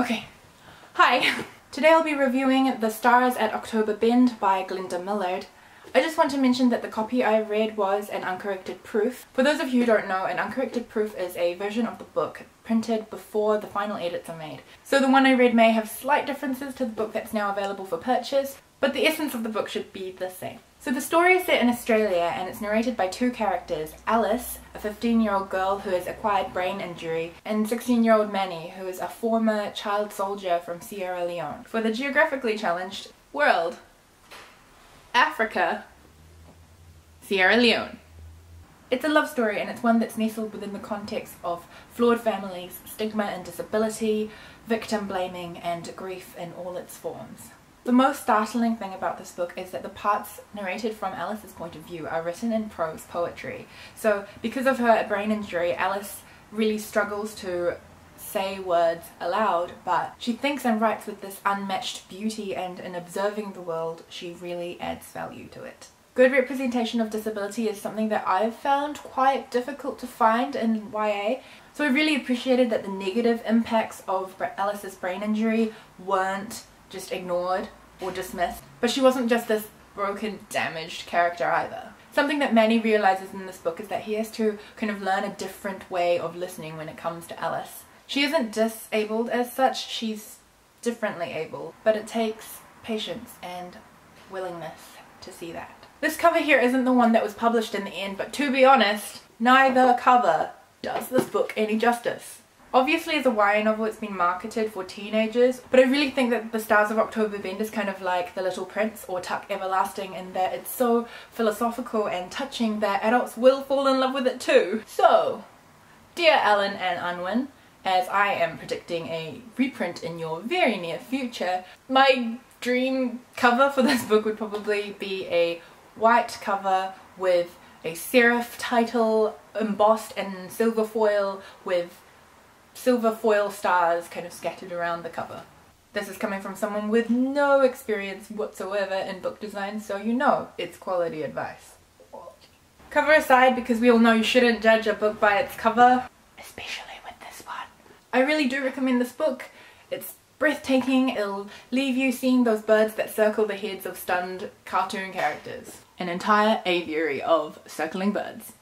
Okay, hi! Today I'll be reviewing The Stars at Oktober Bend by Glenda Millard. I just want to mention that the copy I read was an uncorrected proof. For those of you who don't know, an uncorrected proof is a version of the book printed before the final edits are made. So the one I read may have slight differences to the book that's now available for purchase, but the essence of the book should be the same. So the story is set in Australia and it's narrated by two characters, Alice, a 15 year old girl who has acquired brain injury, and 16 year old Manny, who is a former child soldier from Sierra Leone. For the geographically challenged world, Africa, Sierra Leone. It's a love story and it's one that's nestled within the context of flawed families, stigma and disability, victim blaming and grief in all its forms. The most startling thing about this book is that the parts narrated from Alice's point of view are written in prose poetry. So because of her brain injury, Alice really struggles to say words aloud, but she thinks and writes with this unmatched beauty and in observing the world, she really adds value to it. Good representation of disability is something that I've found quite difficult to find in YA, so I really appreciated that the negative impacts of Alice's brain injury weren't just ignored or dismissed. But she wasn't just this broken, damaged character either. Something that Manny realizes in this book is that he has to kind of learn a different way of listening when it comes to Alice. She isn't disabled as such, she's differently able, but it takes patience and willingness to see that. This cover here isn't the one that was published in the end, but to be honest, neither cover does this book any justice. Obviously as a YA novel it's been marketed for teenagers, but I really think that The Stars of Oktober Bend is kind of like The Little Prince or Tuck Everlasting in that it's so philosophical and touching that adults will fall in love with it too. So, dear Allen and Unwin, as I am predicting a reprint in your very near future, my dream cover for this book would probably be a white cover with a serif title embossed in silver foil with silver foil stars kind of scattered around the cover. This is coming from someone with no experience whatsoever in book design, so you know it's quality advice. Cover aside, because we all know you shouldn't judge a book by its cover, especially with this one. I really do recommend this book. It's breathtaking, it'll leave you seeing those birds that circle the heads of stunned cartoon characters. An entire aviary of circling birds.